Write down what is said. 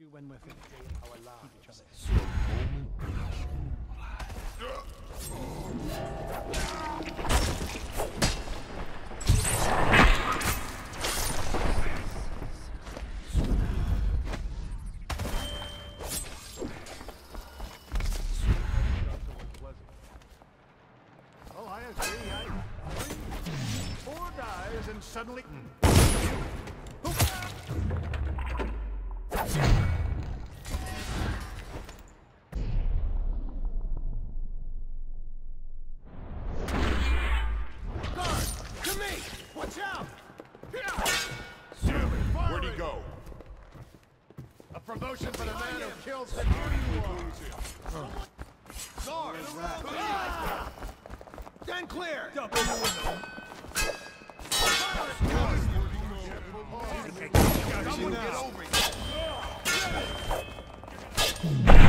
you when we're finished. Our lives. Oh, I agree. And suddenly. Mm. Where'd go? A promotion for the man who kills the new Guard! Stand clear! Someone get over here.